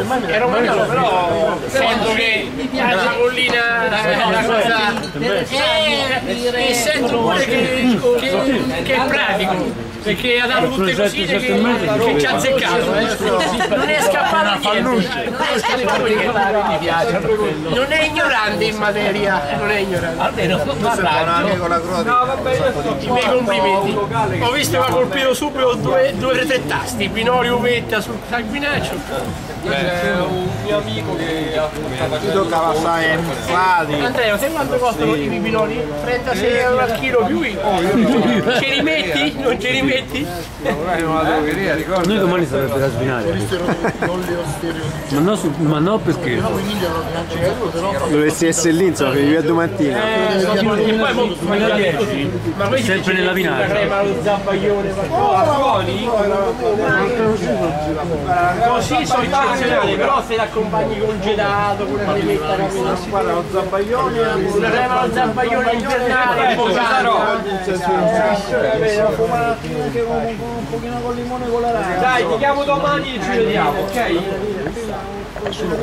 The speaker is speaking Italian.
è romagnolo però sento che la collina è una cosa eh, e sento pure che, che, che è pratico perché ha dato tutte cosine che, che ci ha azzeccato eh. Non è scappato niente non è non ignorante in materia non è ignorante almeno anche con la croce. i miei complimenti ho visto che ha colpito subito due, due o tre tasti binori uvetta sul sanguinaccio C'è un mio amico che ha Ti toccava assai inflati. Andrea, sai quanto costano i binori? 36 euro al chilo più IVA. Ci rimetti? Non ci rimetti? Noi domani sarebbe da svinare. Ma, no, su- ma no perché? Dovresti essere lì, insomma, che vivi a domattina. E poi così. Ma poi Sempre nella vinagre. crema allo zabbaglione, buoni? Così sono eccezionali, però se l'accompagni congelato, con una cremetta capito? Guarda, lo zabbaglione Una crema allo zabbaglione invernale, un po' Dai, ti chiamo domani e ci vediamo, ok? 有人对吗我是的